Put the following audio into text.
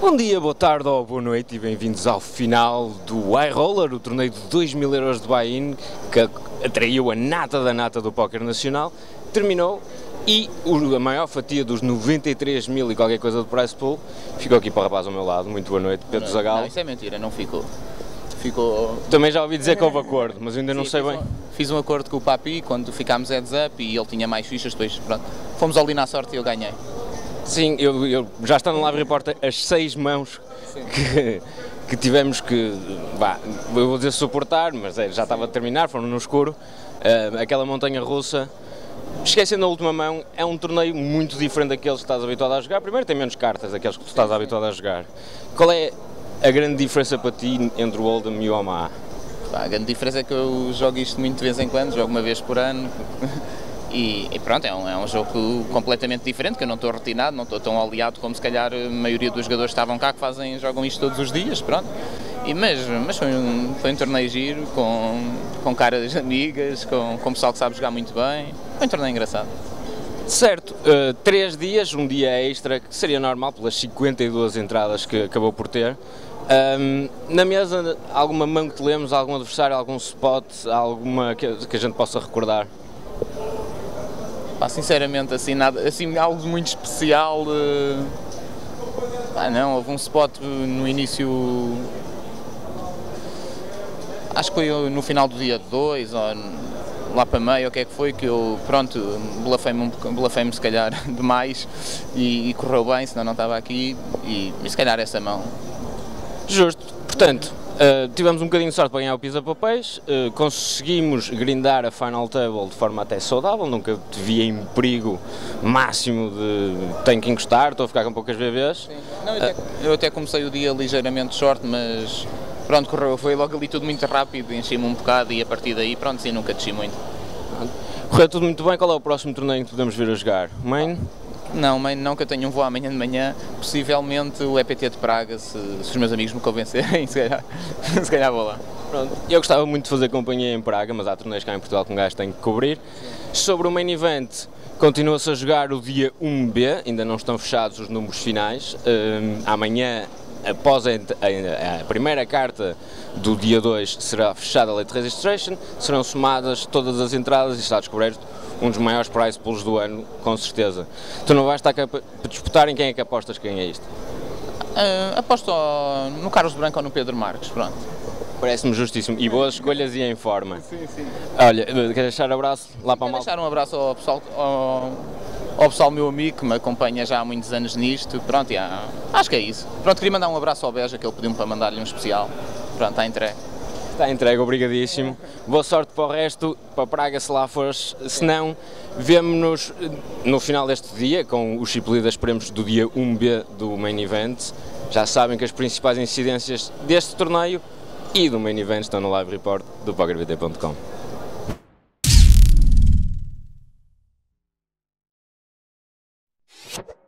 Bom dia, boa tarde ou boa noite e bem-vindos ao final do iRoller, o torneio de 2 mil euros de buy-in que atraiu a nata da nata do póquer nacional. Terminou e a maior fatia dos 93 mil e qualquer coisa do price pool ficou aqui para o rapaz ao meu lado. Muito boa noite, Pedro Zagal. Não, isso é mentira, não ficou. Ficou. Também já ouvi dizer que houve acordo, mas ainda não Sim, sei fiz bem. Um, fiz um acordo com o Papi quando ficámos heads up e ele tinha mais fichas, depois pronto. Fomos ali na sorte e eu ganhei. Sim, eu, eu já está no Live Report as seis mãos que, que tivemos que, vá, eu vou dizer suportar, mas é, já estava a terminar, foram no escuro. Uh, aquela montanha russa, esquecendo a última mão, é um torneio muito diferente daqueles que estás habituado a jogar. Primeiro tem menos cartas daqueles que tu estás habituado a jogar. Qual é a grande diferença para ti entre o Oldham e o Omaha? A grande diferença é que eu jogo isto muito de vez em quando, jogo uma vez por ano. E, e, pronto, é um, é um jogo completamente diferente, que eu não estou retinado, não estou tão aliado como se calhar a maioria dos jogadores que estavam cá que fazem, jogam isto todos os dias, pronto. E, mas mas foi, um, foi um torneio giro, com, com caras amigas, com, com pessoal que sabe jogar muito bem. Foi um torneio engraçado. Certo, uh, três dias, um dia extra, que seria normal pelas 52 entradas que acabou por ter. Um, na mesa, alguma mão que lemos, algum adversário, algum spot, alguma que, que a gente possa recordar? Pá, sinceramente, assim, nada, assim, algo muito especial. Uh... Ah, não, houve um spot no início. Acho que foi no final do dia 2 ou lá para meio, o que é que foi, que eu, pronto, blafei-me blafei se calhar demais e, e, correu bem, senão não estava aqui e, e se calhar essa mão. Justo, portanto, Uh, tivemos um bocadinho de sorte para ganhar o Pisa Papéis, uh, conseguimos grindar a Final Table de forma até saudável, nunca te vi em perigo máximo de tenho que encostar, estou a ficar com poucas BBs. Não, eu, até, eu, até, comecei o dia ligeiramente short, mas pronto, correu, foi logo ali tudo muito rápido, enchi-me um bocado e a partir daí, pronto, sim, nunca desci muito. Correu tudo muito bem, qual é o próximo torneio que podemos vir a jogar? Main? Não, não que eu tenho um voo amanhã de manhã, possivelmente o EPT de Praga, se, se os meus amigos me convencerem, se calhar, se calhar vou lá. Pronto. Eu gostava muito de fazer companhia em Praga, mas há torneios cá em Portugal que um gajo tem que cobrir. Sobre o main event, continua-se a jogar o dia 1B, ainda não estão fechados os números finais. Um, amanhã, após a, a, a, primeira carta do dia 2, será fechada a Late Registration, serão somadas todas as entradas e está a descobrir um dos maiores prize pools do ano, com certeza. Tu não vais estar para disputar em quem é que apostas quem é isto? Uh, aposto no Carlos Branco ou no Pedro Marques, pronto. Parece-me justíssimo. E boas escolhas e em forma. Sim, sim. Olha, queres deixar um abraço lá para o mal? deixar um abraço ao pessoal, ao, ao pessoal meu amigo que me acompanha já há muitos anos nisto. Pronto, já, acho que é isso. Pronto, queria mandar um abraço ao Beja, que ele pediu-me para mandar-lhe um especial. Pronto, está entregue. Está entregue, obrigadíssimo. Boa sorte para o resto, para Praga se lá fores. Se não, vemo-nos no final deste dia com os chip das prémios do dia 1B do Main Event. Já sabem que as principais incidências deste torneio e do Main Event estão no live report do PokerBT.com. you